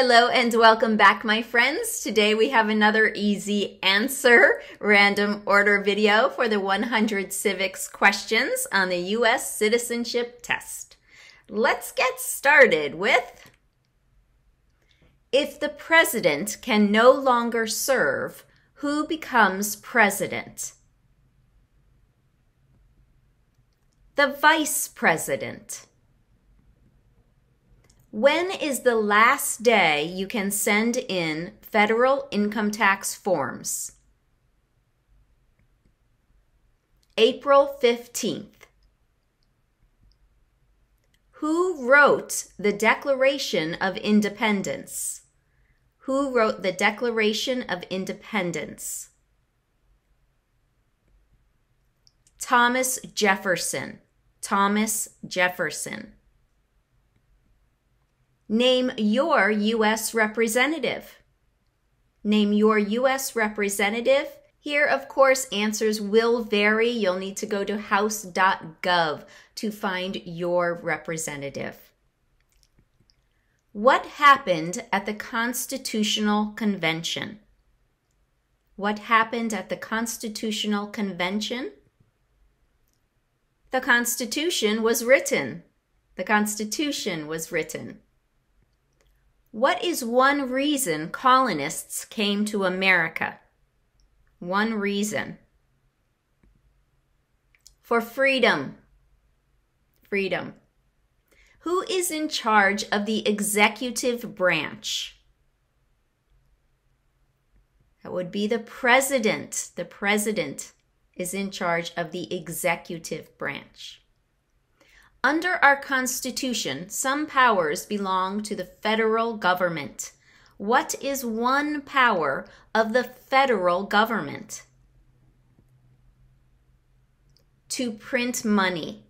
Hello and welcome back, my friends. Today we have another easy answer random order video for the 100 civics questions on the U.S. citizenship test. Let's get started with If the president can no longer serve, who becomes president? The vice president. When is the last day you can send in federal income tax forms? April 15th. Who wrote the Declaration of Independence? Who wrote the Declaration of Independence? Thomas Jefferson. Thomas Jefferson. Name your U.S. representative. Name your U.S. representative. Here, of course, answers will vary. You'll need to go to house.gov to find your representative. What happened at the Constitutional Convention? What happened at the Constitutional Convention? The Constitution was written. The Constitution was written. What is one reason colonists came to America? One reason. For freedom. Freedom. Who is in charge of the executive branch? That would be the president. The president is in charge of the executive branch. Under our Constitution, some powers belong to the federal government. What is one power of the federal government? To print money.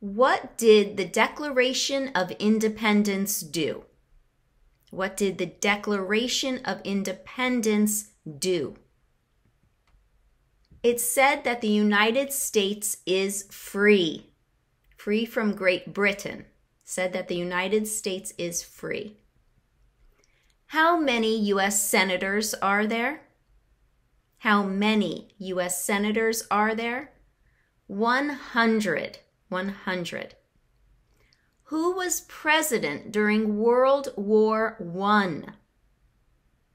What did the Declaration of Independence do? What did the Declaration of Independence do? It said that the United States is free, free from Great Britain. Said that the United States is free. How many U.S. senators are there? How many U.S. senators are there? 100. 100. Who was president during World War I?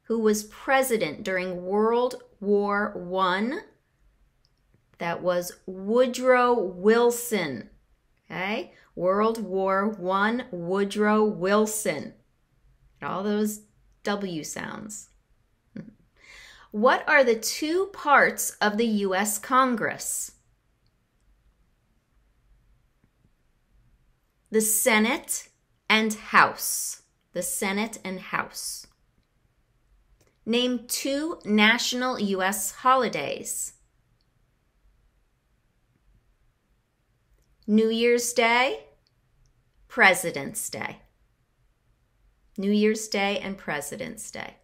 Who was president during World War I? That was Woodrow Wilson. Okay? World War One, Woodrow Wilson. All those W sounds. What are the two parts of the U.S. Congress? The Senate and House. The Senate and House. Name two national U.S. holidays. New Year's Day, President's Day. New Year's Day and President's Day.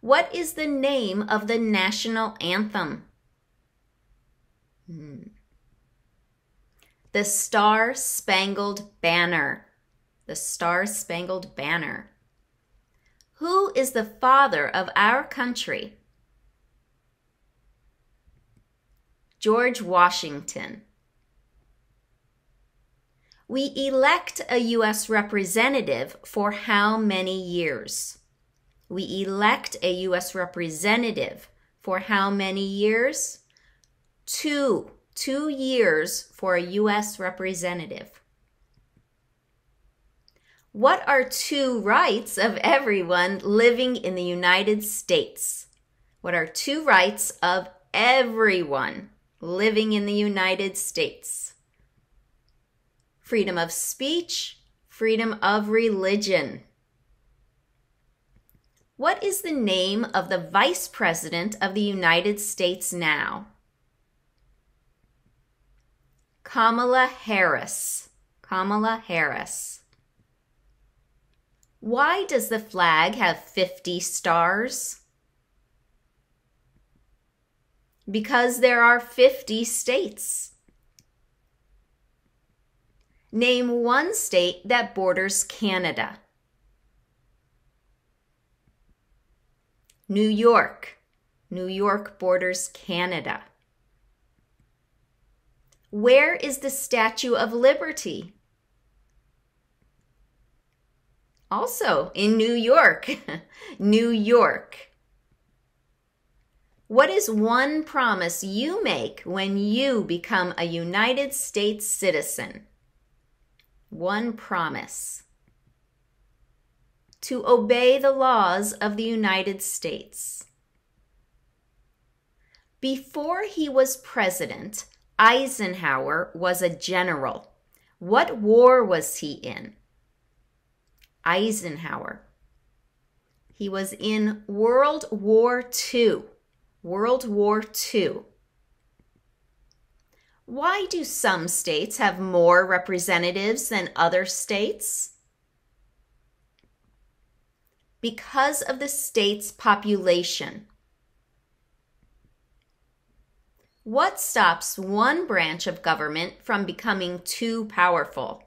What is the name of the national anthem? Hmm. The Star Spangled Banner. The Star Spangled Banner. Who is the father of our country? George Washington. We elect a U.S. representative for how many years? We elect a U.S. representative for how many years? Two. Two years for a U.S. representative. What are two rights of everyone living in the United States? What are two rights of everyone living in the United States? Freedom of speech, freedom of religion. What is the name of the Vice President of the United States now? Kamala Harris. Kamala Harris. Why does the flag have 50 stars? Because there are 50 states. Name one state that borders Canada. New York. New York borders Canada. Where is the Statue of Liberty? Also in New York. New York. What is one promise you make when you become a United States citizen? One promise. To obey the laws of the United States. Before he was president, Eisenhower was a general. What war was he in? Eisenhower. He was in World War II. World War II. Why do some states have more representatives than other states? Because of the state's population. What stops one branch of government from becoming too powerful?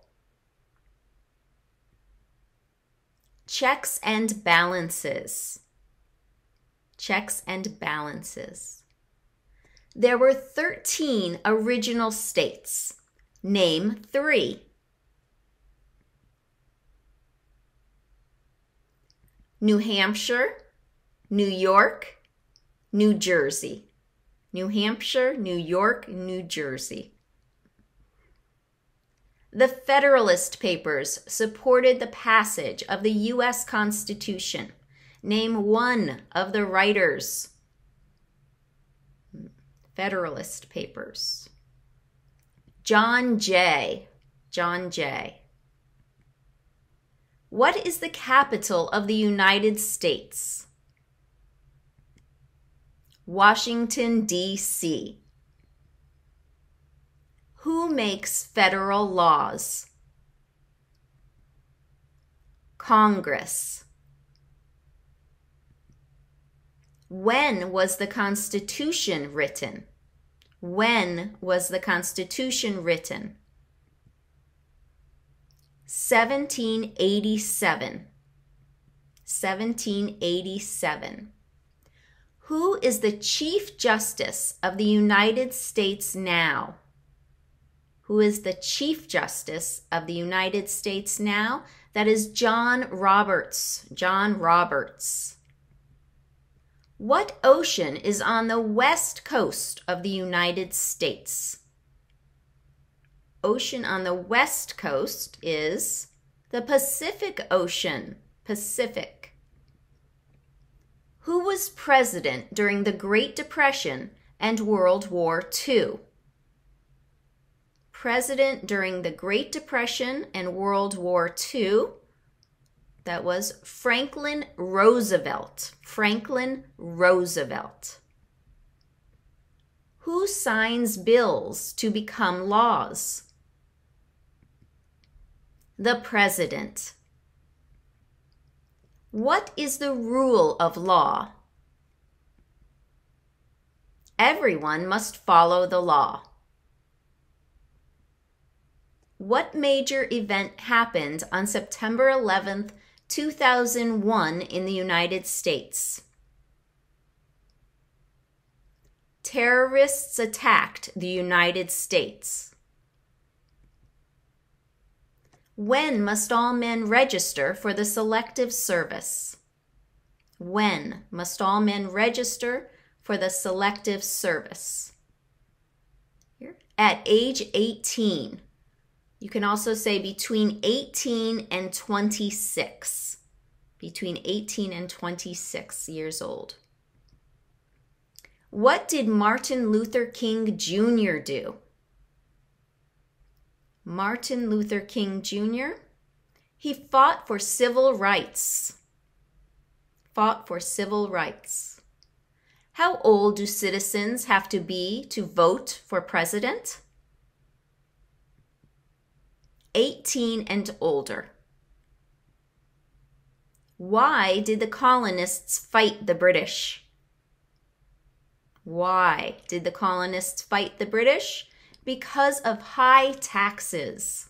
Checks and balances. Checks and balances. There were 13 original states. Name three. New Hampshire, New York, New Jersey. New Hampshire, New York, New Jersey. The Federalist Papers supported the passage of the U.S. Constitution. Name one of the writers. Federalist Papers. John Jay. John Jay. What is the capital of the United States? Washington, D.C. Who makes federal laws? Congress. When was the Constitution written? When was the Constitution written? 1787. 1787. Who is the Chief Justice of the United States now? Who is the Chief Justice of the United States now? That is John Roberts. John Roberts. What ocean is on the west coast of the United States? Ocean on the west coast is the Pacific Ocean. Pacific. Who was president during the Great Depression and World War II? President during the Great Depression and World War II. That was Franklin Roosevelt. Franklin Roosevelt. Who signs bills to become laws? The President. What is the rule of law? Everyone must follow the law. What major event happened on September 11th, 2001 in the United States? Terrorists attacked the United States. When must all men register for the Selective Service? When must all men register for the Selective Service? Here. At age 18. You can also say between 18 and 26. Between 18 and 26 years old. What did Martin Luther King Jr. do? Martin Luther King Jr. He fought for civil rights. Fought for civil rights. How old do citizens have to be to vote for president? 18 and older. Why did the colonists fight the British? Why did the colonists fight the British? because of high taxes.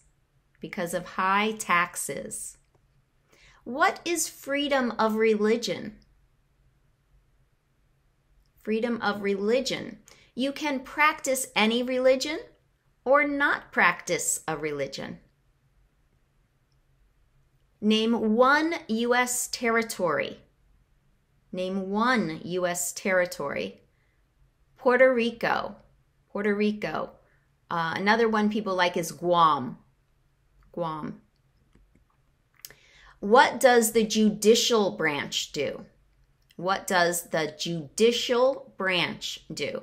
because of high taxes. What is freedom of religion? Freedom of religion. You can practice any religion or not practice a religion. Name one U.S. territory. Name one U.S. territory. Puerto Rico. Puerto Rico. Uh, another one people like is Guam. Guam. What does the judicial branch do? What does the judicial branch do?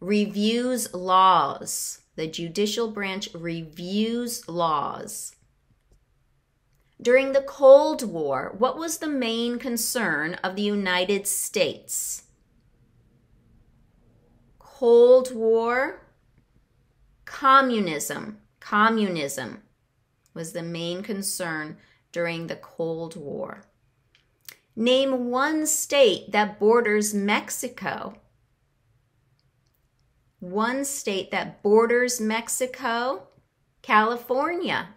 Reviews laws. The judicial branch reviews laws. During the Cold War, what was the main concern of the United States? Cold War, communism. Communism was the main concern during the Cold War. Name one state that borders Mexico. One state that borders Mexico, California.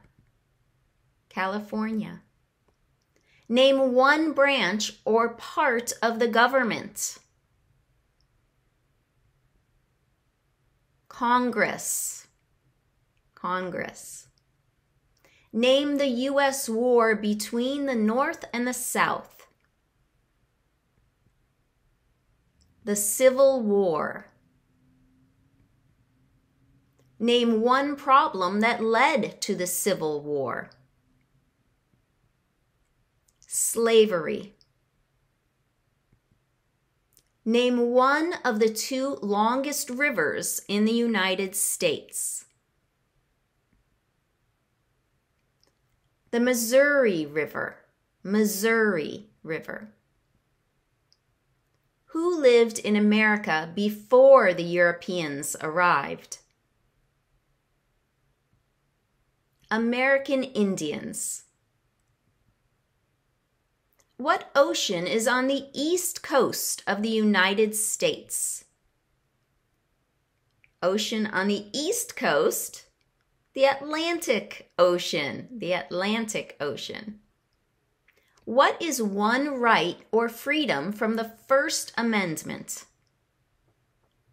California. Name one branch or part of the government. Congress. Congress. Name the U.S. war between the North and the South. The Civil War. Name one problem that led to the Civil War. Slavery. Name one of the two longest rivers in the United States. The Missouri River. Missouri River. Who lived in America before the Europeans arrived? American Indians. What ocean is on the east coast of the United States? Ocean on the east coast, the Atlantic Ocean, the Atlantic Ocean. What is one right or freedom from the First Amendment?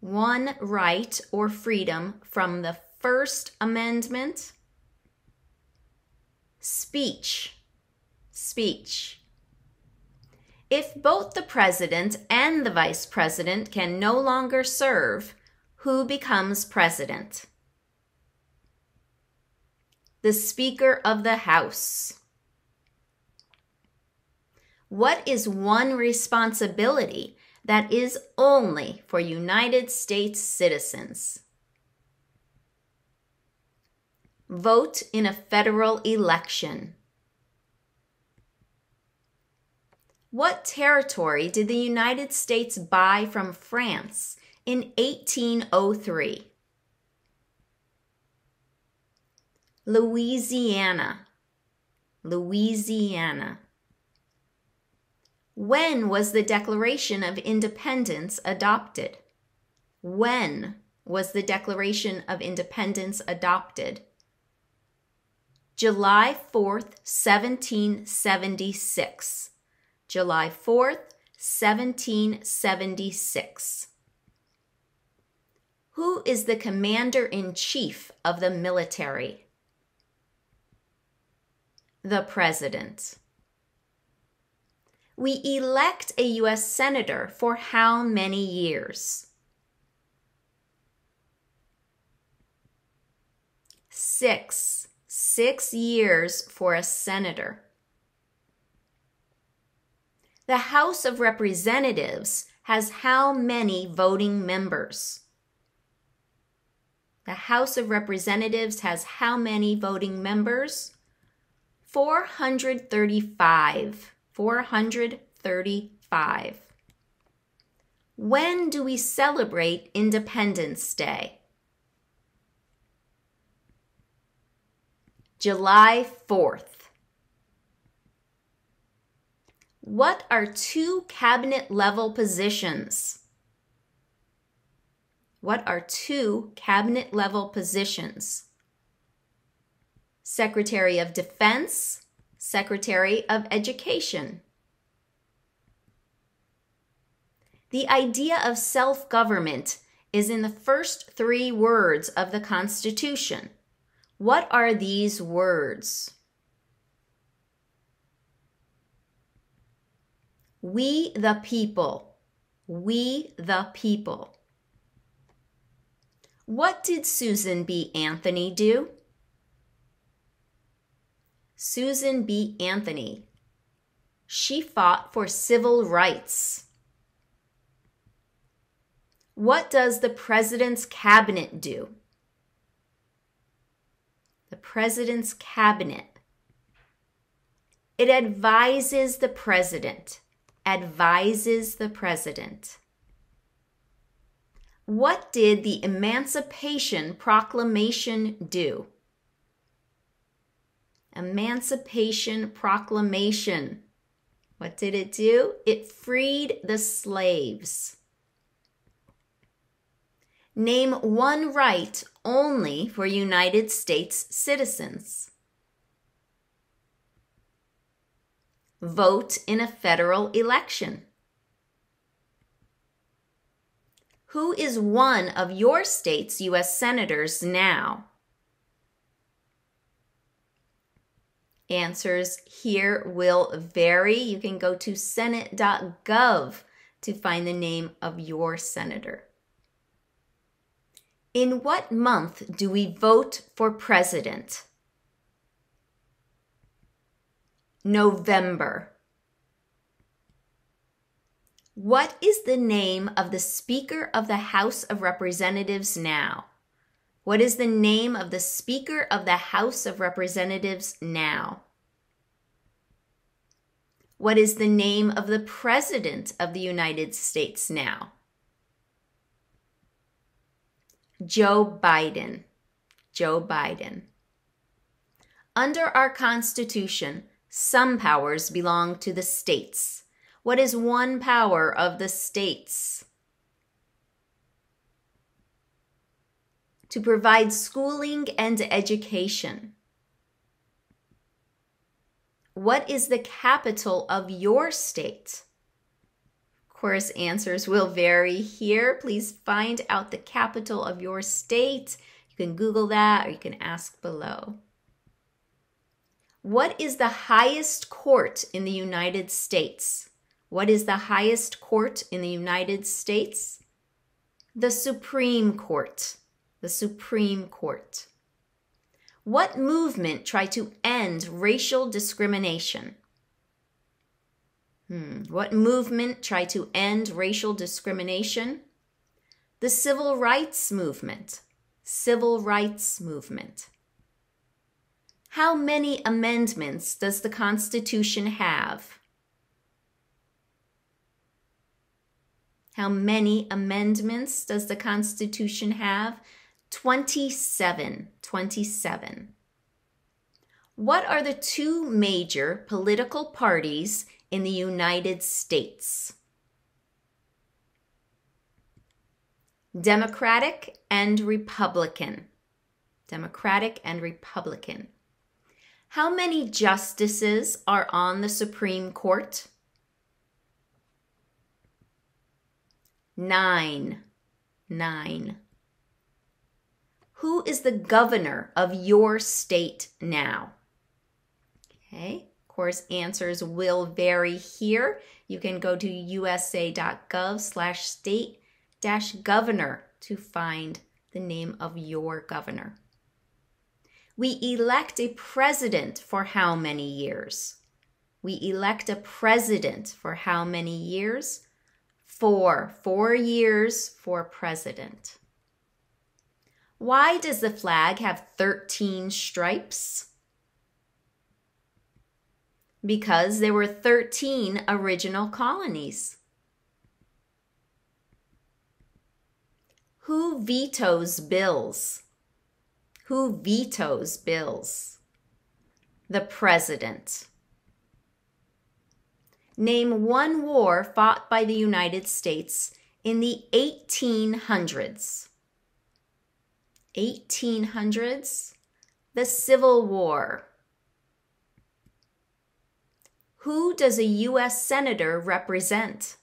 One right or freedom from the First Amendment? Speech. Speech. If both the president and the vice president can no longer serve, who becomes president? The Speaker of the House. What is one responsibility that is only for United States citizens? Vote in a federal election. What territory did the United States buy from France in 1803? Louisiana. Louisiana. When was the Declaration of Independence adopted? When was the Declaration of Independence adopted? July 4th, 1776. July 4th, 1776. Who is the commander in chief of the military? The President. We elect a U.S. Senator for how many years? Six. Six years for a senator. The House of Representatives has how many voting members? The House of Representatives has how many voting members? 435. 435. When do we celebrate Independence Day? July 4th. What are two cabinet level positions? What are two cabinet level positions? Secretary of Defense, Secretary of Education. The idea of self government is in the first three words of the Constitution. What are these words? We the people. We the people. What did Susan B. Anthony do? Susan B. Anthony. She fought for civil rights. What does the president's cabinet do? The president's cabinet. It advises the president. Advises the president. What did the Emancipation Proclamation do? Emancipation Proclamation. What did it do? It freed the slaves. Name one right only for United States citizens. Vote in a federal election. Who is one of your state's U.S. senators now? Answers here will vary. You can go to senate.gov to find the name of your senator. In what month do we vote for president? November. What is the name of the Speaker of the House of Representatives now? What is the name of the Speaker of the House of Representatives now? What is the name of the President of the United States now? Joe Biden. Joe Biden. Under our Constitution, some powers belong to the states. What is one power of the states? To provide schooling and education. What is the capital of your state? course, answers will vary here. Please find out the capital of your state. You can Google that or you can ask below. What is the highest court in the United States? What is the highest court in the United States? The Supreme Court. The Supreme Court. What movement tried to end racial discrimination? Hmm. What movement tried to end racial discrimination? The Civil Rights Movement. Civil Rights Movement. How many amendments does the Constitution have? How many amendments does the Constitution have? 27. 27. What are the two major political parties in the United States. Democratic and Republican. Democratic and Republican. How many justices are on the Supreme Court? Nine. Nine. Who is the governor of your state now? Okay of course, answers will vary here. You can go to usa.gov slash state dash governor to find the name of your governor. We elect a president for how many years? We elect a president for how many years? Four. Four years for president. Why does the flag have 13 stripes? because there were 13 original colonies. Who vetoes bills? Who vetoes bills? The president. Name one war fought by the United States in the 1800s. 1800s? The Civil War. Who does a U.S. Senator represent?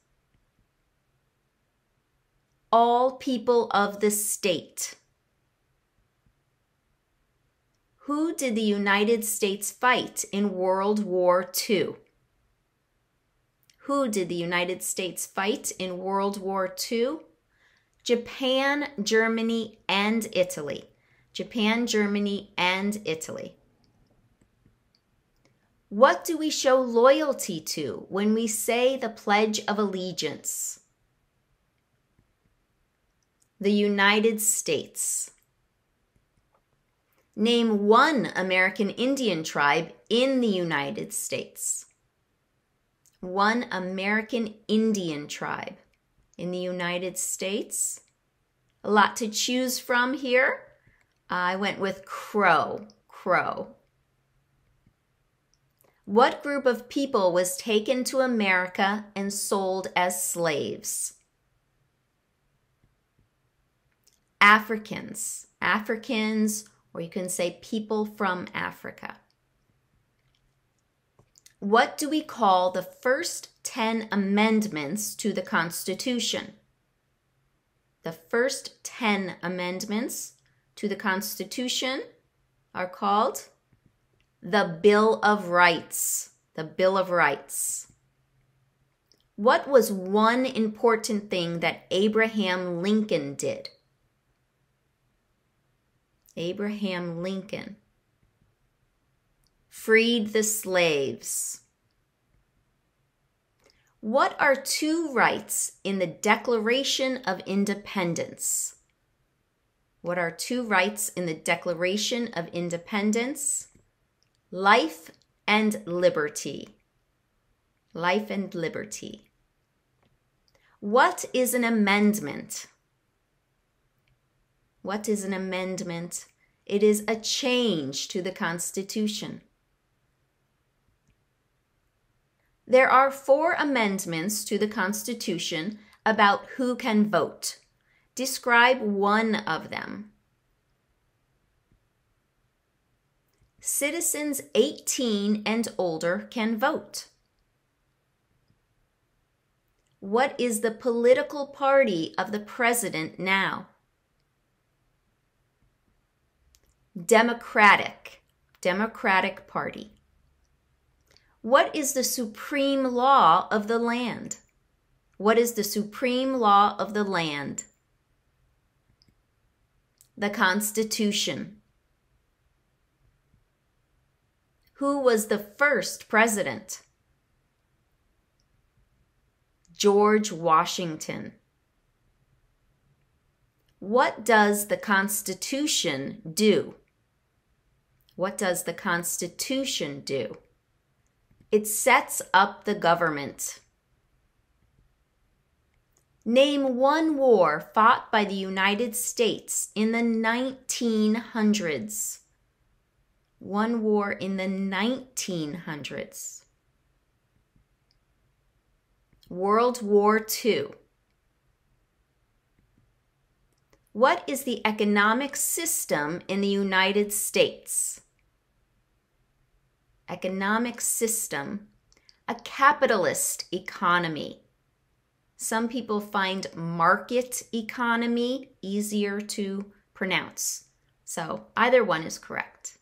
All people of the state. Who did the United States fight in World War II? Who did the United States fight in World War II? Japan, Germany, and Italy. Japan, Germany, and Italy. What do we show loyalty to when we say the Pledge of Allegiance? The United States. Name one American Indian tribe in the United States. One American Indian tribe in the United States. A lot to choose from here. I went with Crow. Crow. What group of people was taken to America and sold as slaves? Africans. Africans or you can say people from Africa. What do we call the first 10 amendments to the Constitution? The first 10 amendments to the Constitution are called the Bill of Rights. The Bill of Rights. What was one important thing that Abraham Lincoln did? Abraham Lincoln, freed the slaves. What are two rights in the Declaration of Independence? What are two rights in the Declaration of Independence? Life and liberty. Life and liberty. What is an amendment? What is an amendment? It is a change to the Constitution. There are four amendments to the Constitution about who can vote. Describe one of them. Citizens 18 and older can vote. What is the political party of the president now? Democratic, Democratic Party. What is the supreme law of the land? What is the supreme law of the land? The Constitution. Who was the first president? George Washington. What does the Constitution do? What does the Constitution do? It sets up the government. Name one war fought by the United States in the 1900s. One war in the 1900s. World War II. What is the economic system in the United States? Economic system, a capitalist economy. Some people find market economy easier to pronounce. So either one is correct.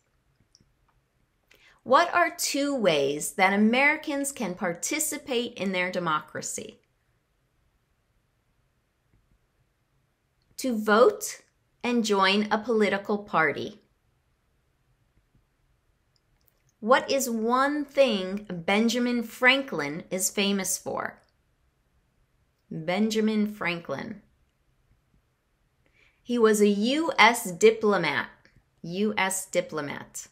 What are two ways that Americans can participate in their democracy? To vote and join a political party. What is one thing Benjamin Franklin is famous for? Benjamin Franklin. He was a U.S. diplomat. U.S. diplomat.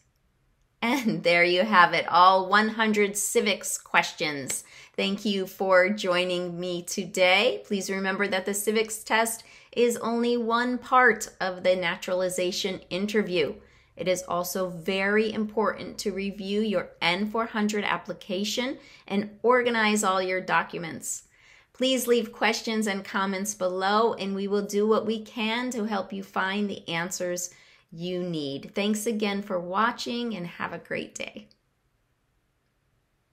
And there you have it, all 100 civics questions. Thank you for joining me today. Please remember that the civics test is only one part of the naturalization interview. It is also very important to review your N400 application and organize all your documents. Please leave questions and comments below, and we will do what we can to help you find the answers you need. Thanks again for watching and have a great day.